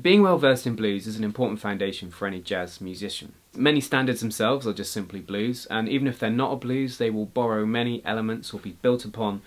Being well versed in blues is an important foundation for any jazz musician. Many standards themselves are just simply blues, and even if they're not a blues, they will borrow many elements or be built upon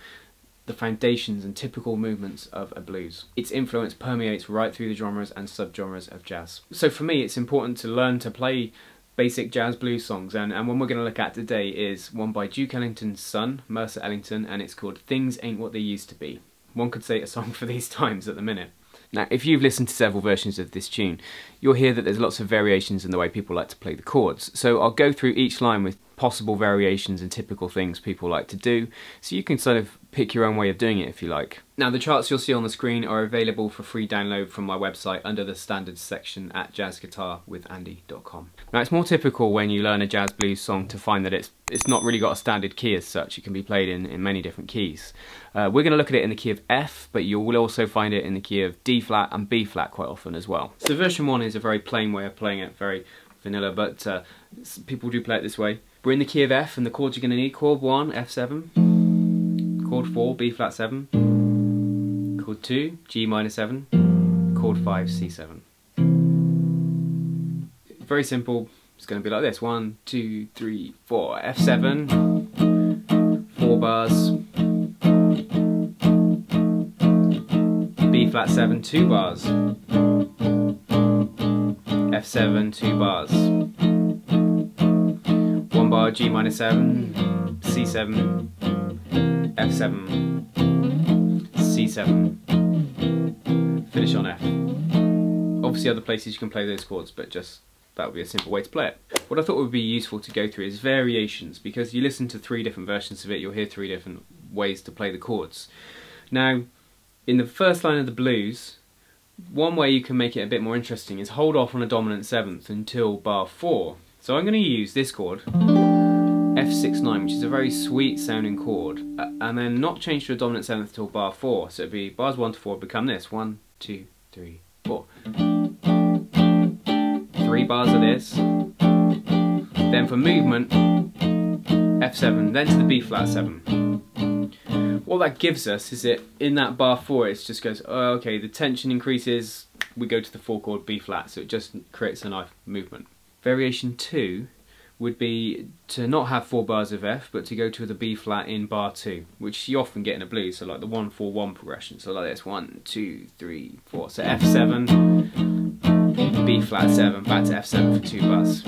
the foundations and typical movements of a blues. Its influence permeates right through the genres and subgenres of jazz. So for me, it's important to learn to play basic jazz blues songs, and, and one we're going to look at today is one by Duke Ellington's son, Mercer Ellington, and it's called Things Ain't What They Used to Be. One could say a song for these times at the minute. Now, if you've listened to several versions of this tune, you'll hear that there's lots of variations in the way people like to play the chords. So I'll go through each line with possible variations and typical things people like to do, so you can sort of pick your own way of doing it if you like. Now the charts you'll see on the screen are available for free download from my website under the standards section at jazzguitarwithandy.com. Now it's more typical when you learn a jazz blues song to find that it's it's not really got a standard key as such, it can be played in, in many different keys. Uh, we're going to look at it in the key of F, but you will also find it in the key of D flat and B flat quite often as well. So version 1 is a very plain way of playing it, very vanilla, but uh, people do play it this way. We're in the key of F and the chords you're going to need, chord 1, F7, chord 4, B flat 7, chord 2, G minor 7, chord 5, C7. Very simple, it's going to be like this, 1, 2, 3, 4, F7, 4 bars, B flat 7, 2 bars, F7, 2 bars, 1 bar G minor 7, C7, F7, C7, finish on F. Obviously other places you can play those chords, but just that would be a simple way to play it. What I thought would be useful to go through is variations, because you listen to three different versions of it, you'll hear three different ways to play the chords. Now, in the first line of the blues, one way you can make it a bit more interesting is hold off on a dominant seventh until bar 4. So I'm going to use this chord, F69, which is a very sweet sounding chord, uh, and then not change to a dominant seventh till bar 4. So it'd be bars 1 to 4 become this, 1, 2, 3, 4. Three bars of this. Then for movement, F7, then to the B flat 7. What that gives us is that in that bar 4 it just goes, oh, okay, the tension increases, we go to the 4 chord B flat, so it just creates a nice movement. Variation 2 would be to not have four bars of F, but to go to the B flat in bar 2, which you often get in a blues, so like the 1-4-1 progression. So like this, 1, 2, 3, 4. So F7, B flat 7, back to F7 for two bars.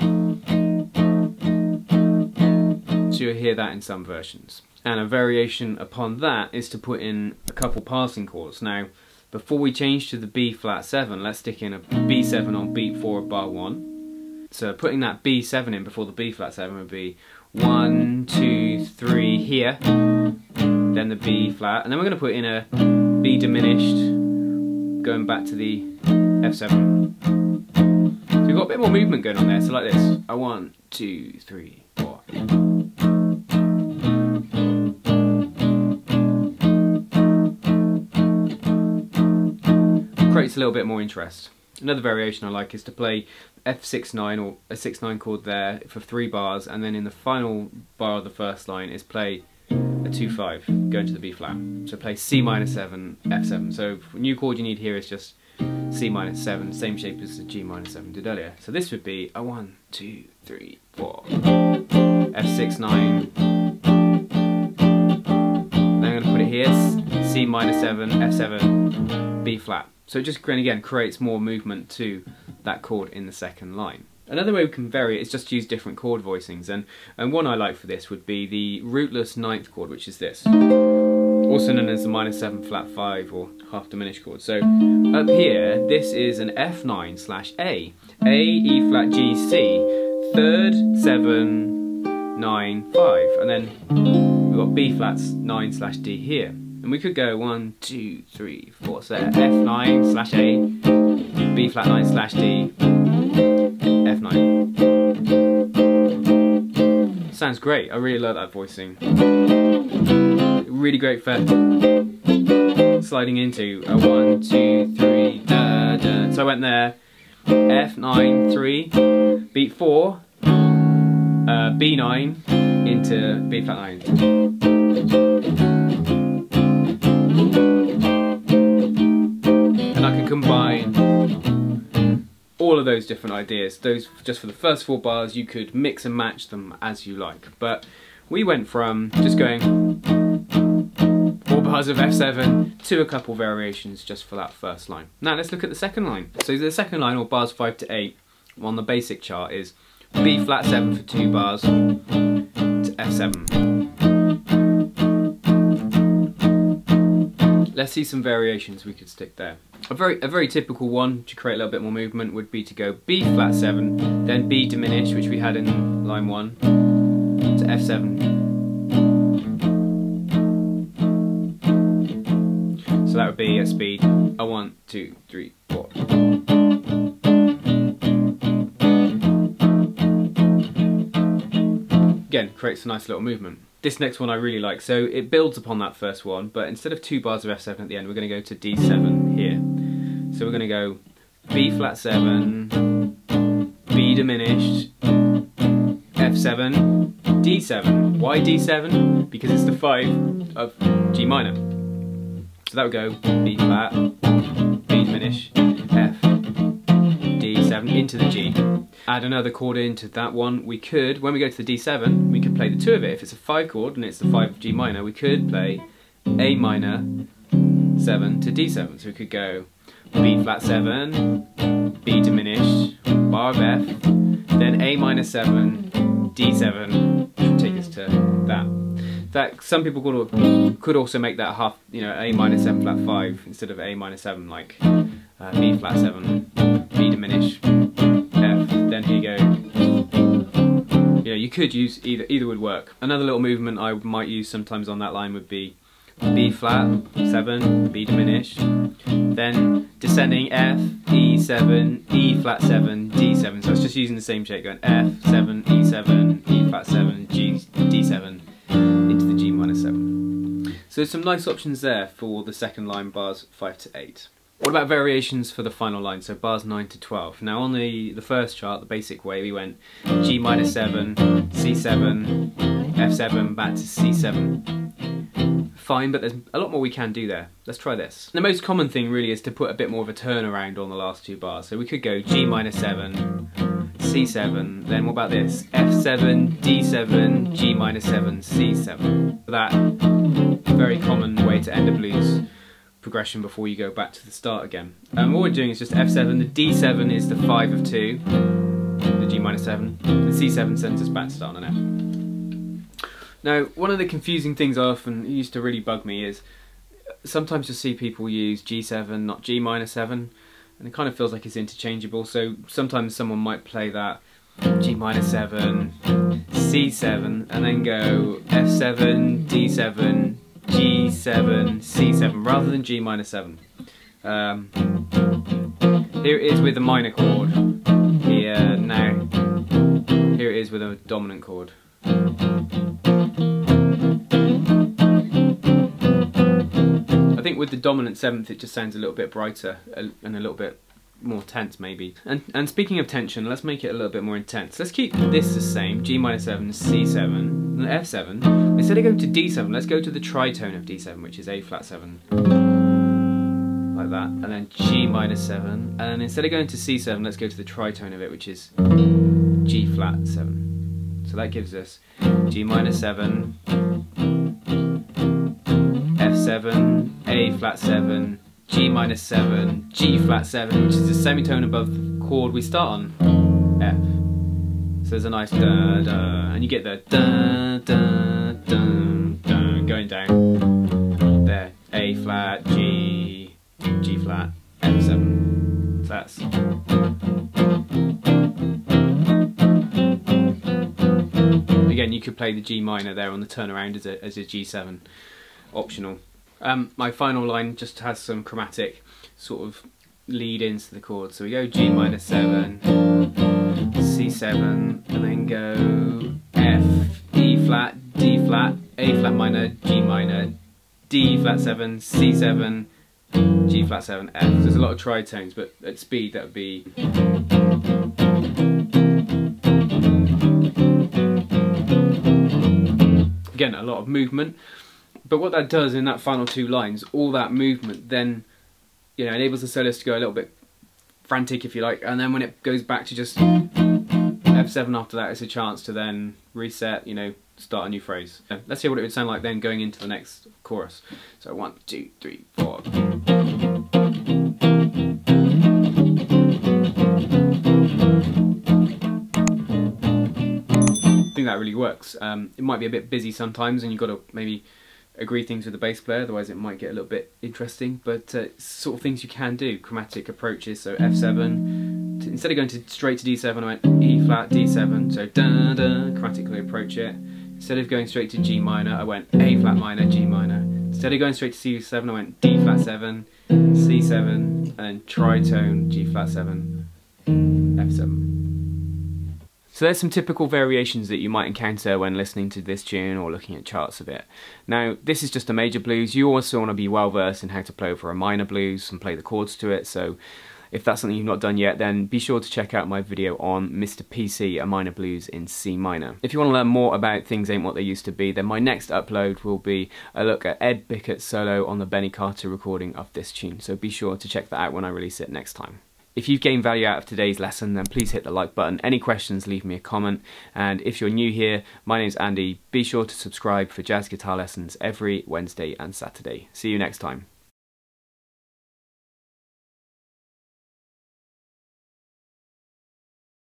So you'll hear that in some versions. And a variation upon that is to put in a couple passing chords. Now, before we change to the B flat 7, let's stick in a B7 on beat 4 of bar 1 so putting that B7 in before the B flat 7 would be 1, 2, 3 here, then the B flat, and then we're going to put in a B diminished, going back to the F7. So we've got a bit more movement going on there, so like this. A 1, 2, 3, 4. Creates a little bit more interest. Another variation I like is to play F6-9 or a 6-9 chord there for three bars and then in the final bar of the first line is play a 2-5 going to the B flat. So play C minor 7, F7. So new chord you need here is just C minor 7, same shape as the G minor 7 did earlier. So this would be a 1, 2, 3, 4. F6, 9. Then I'm going to put it here, C minor 7, F7, B flat. So it just, again, creates more movement to that chord in the second line. Another way we can vary it is just use different chord voicings, and, and one I like for this would be the rootless ninth chord, which is this. Also known as the minor 7 flat 5 or half diminished chord. So up here, this is an F9 slash A. A, E flat, G, C, third, 7, 9, 5. And then we've got B flats 9 slash D here. And we could go 1, 2, 3, 4. So F9 slash A, B flat 9 slash D, F9. Sounds great, I really love that voicing. Really great for sliding into a one, two, three, da, da. So I went there, F9, 3, beat 4, uh, B9 into B flat 9. And I can combine all of those different ideas. Those just for the first four bars, you could mix and match them as you like. But we went from just going four bars of F7 to a couple variations just for that first line. Now let's look at the second line. So the second line, or bars 5 to 8, on the basic chart is B flat 7 for two bars to F7. Let's see some variations we could stick there. A very a very typical one to create a little bit more movement would be to go B flat 7, then B diminished, which we had in line 1, to F7. So that would be a speed a one, two, three, four. Again, creates a nice little movement. This next one I really like, so it builds upon that first one, but instead of two bars of F7 at the end, we're going to go to D7 here. So we're going to go B flat 7, B diminished, F7, D7. Why D7? Because it's the 5 of G minor. So that would go B flat, B diminished, F, D7 into the G. Add another chord into that one. We could, when we go to the D7, we could play the two of it. If it's a 5 chord and it's the 5 of G minor, we could play A minor 7 to D7. So we could go B flat 7, B diminished, bar of F, then A minor 7, D7, which take us to that. That some people could could also make that half, you know, A minor 7 flat 5 instead of A minor 7, like uh, B flat 7, B diminished, Then here you go. Yeah, you could use either, either would work. Another little movement I might use sometimes on that line would be B flat, 7, B diminished, then descending F, E7, E flat 7, D7. So it's just using the same shape going F, 7, E7, E flat 7, G, D7 into the G minor 7. So some nice options there for the second line bars 5 to 8. What about variations for the final line, so bars 9 to 12? Now on the, the first chart, the basic way, we went G minor 7, C7, F7, back to C7 fine, but there's a lot more we can do there. Let's try this. The most common thing really is to put a bit more of a turnaround on the last two bars. So we could go G minor 7, C7, then what about this? F7, D7, G minor 7, C7. That very common way to end a blues progression before you go back to the start again. Um, what we're doing is just F7, the D7 is the 5 of 2, the G minor 7, the C7 sends us back to start on an F. Now, one of the confusing things I often used to really bug me is sometimes you'll see people use G7, not G minor 7, and it kind of feels like it's interchangeable. So sometimes someone might play that G minor 7, C7, and then go F7, D7, G7, C7, rather than G minor 7. Um, here it is with a minor chord. Here now, here it is with a dominant chord. I think with the dominant seventh, it just sounds a little bit brighter and a little bit more tense maybe. And and speaking of tension, let's make it a little bit more intense. Let's keep this the same, G minor 7, C7, F7. Instead of going to D7, let's go to the tritone of D7, which is A flat 7. Like that. And then G minor 7. And instead of going to C7, let's go to the tritone of it, which is G flat 7. So that gives us G minor 7, F7, a flat 7, G minus 7, G flat 7, which is the semitone above the chord we start on, F. So there's a nice da da, and you get the da da da da going down there. A flat, G, G flat, F7. So that's. Again, you could play the G minor there on the turnaround as a, as a G7, optional. Um, my final line just has some chromatic sort of lead into the chord. So we go G minor 7, C7, and then go F, E flat, D flat, A flat minor, G minor, D flat 7, C7, G flat 7, F. So there's a lot of tritones, but at speed that would be again a lot of movement but what that does in that final two lines, all that movement then you know enables the soloist to go a little bit frantic if you like, and then when it goes back to just F7 after that, it's a chance to then reset, you know, start a new phrase. let's hear what it would sound like then going into the next chorus. So one, two, three, four. I think that really works. Um, it might be a bit busy sometimes and you've got to maybe agree things with the bass player, otherwise it might get a little bit interesting, but uh, sort of things you can do, chromatic approaches, so F7, to, instead of going to straight to D7 I went E flat, D7, so da da, chromatically approach it. Instead of going straight to G minor I went A flat minor, G minor. Instead of going straight to C7 I went D flat 7, C7, and tritone, G flat 7, F7. So there's some typical variations that you might encounter when listening to this tune or looking at charts of it. Now this is just a major blues, you also want to be well versed in how to play over a minor blues and play the chords to it, so if that's something you've not done yet, then be sure to check out my video on Mr. PC, a minor blues in C minor. If you want to learn more about Things Ain't What They Used to Be, then my next upload will be a look at Ed Bickert's solo on the Benny Carter recording of this tune, so be sure to check that out when I release it next time. If you've gained value out of today's lesson, then please hit the like button. Any questions, leave me a comment. And if you're new here, my name's Andy. Be sure to subscribe for jazz guitar lessons every Wednesday and Saturday. See you next time.